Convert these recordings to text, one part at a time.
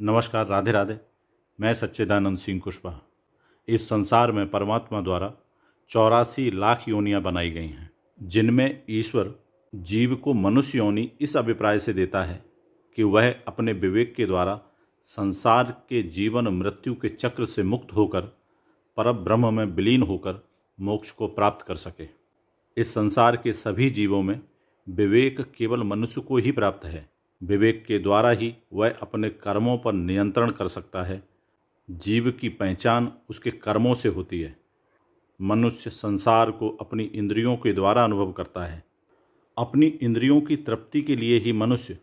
नमस्कार, राधे राधे। मैं सच्चिदानंद सिंह कुशवाहा। इस संसार में परमात्मा द्वारा चौरासी लाख योनियाँ बनाई गई हैं, जिनमें ईश्वर जीव को मनुष्य योनि इस अभिप्राय से देता है कि वह अपने विवेक के द्वारा संसार के जीवन मृत्यु के चक्र से मुक्त होकर पर ब्रह्म में विलीन होकर मोक्ष को प्राप्त कर सके। इस संसार के सभी जीवों में विवेक केवल मनुष्य को ही प्राप्त है विवेक के द्वारा ही वह अपने कर्मों पर नियंत्रण कर सकता है। जीव की पहचान उसके कर्मों से होती है। मनुष्य संसार को अपनी इंद्रियों के द्वारा अनुभव करता है। अपनी इंद्रियों की तृप्ति के लिए ही मनुष्य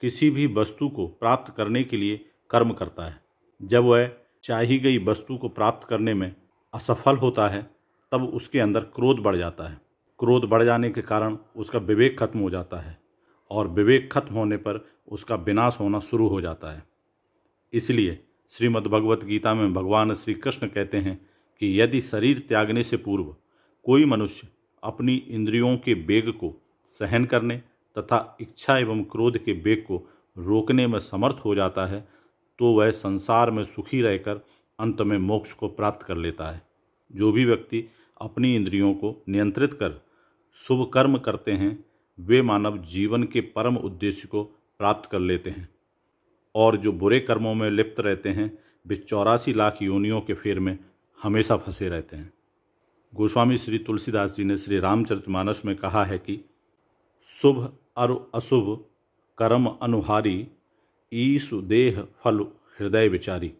किसी भी वस्तु को प्राप्त करने के लिए कर्म करता है। जब वह चाही गई वस्तु को प्राप्त करने में असफल होता है, तब उसके अंदर क्रोध बढ़ जाता है। क्रोध बढ़ जाने के कारण उसका विवेक खत्म हो जाता है। और विवेक खत्म होने पर उसका विनाश होना शुरू हो जाता है। इसलिए श्रीमद् भगवत गीता में भगवान श्री कृष्ण कहते हैं कि यदि शरीर त्यागने से पूर्व कोई मनुष्य अपनी इंद्रियों के वेग को सहन करने तथा इच्छा एवं क्रोध के वेग को रोकने में समर्थ हो जाता है तो वह संसार में सुखी रहकर अंत में मोक्ष को प्राप्त कर लेता है। जो भी व्यक्ति अपनी इंद्रियों को नियंत्रित कर शुभ कर्म करते हैं वे मानव जीवन के परम उद्देश्य को प्राप्त कर लेते हैं। और जो बुरे कर्मों में लिप्त रहते हैं, वे चौरासी लाख योनियों के फेर में हमेशा फंसे रहते हैं। गोस्वामी श्री तुलसीदास जी ने श्री रामचरितमानस में कहा है कि, शुभ और अशुभ, कर्म अनुहारी, ईसु देह फल हृदय विचारी।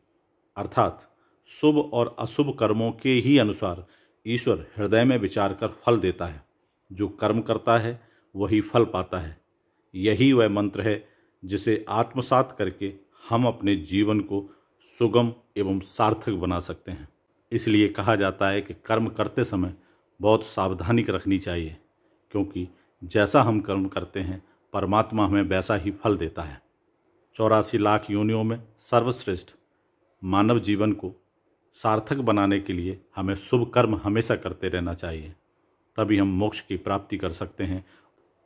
अर्थात, शुभ और अशुभ कर्मों के ही अनुसार ईश्वर हृदय में विचार कर फल देता है। जो कर्म करता है वही फल पाता है। यही वह मंत्र है जिसे आत्मसात करके हम अपने जीवन को सुगम एवं सार्थक बना सकते हैं। इसलिए कहा जाता है कि कर्म करते समय बहुत सावधानी रखनी चाहिए, क्योंकि जैसा हम कर्म करते हैं, परमात्मा हमें वैसा ही फल देता है। चौरासी लाख योनियों में सर्वश्रेष्ठ मानव जीवन को सार्थक बनाने के लिए हमें शुभ कर्म हमेशा करते रहना चाहिए। तभी हम मोक्ष की प्राप्ति कर सकते हैं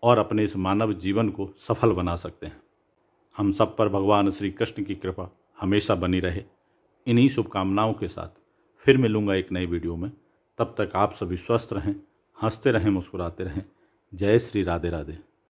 और अपने इस मानव जीवन को सफल बना सकते हैं। हम सब पर भगवान श्री कृष्ण की कृपा हमेशा बनी रहे। इन्हीं शुभकामनाओं के साथ फिर मिलूँगा एक नई वीडियो में। तब तक आप सभी स्वस्थ रहें, हँसते रहें, मुस्कुराते रहें। जय श्री राधे राधे।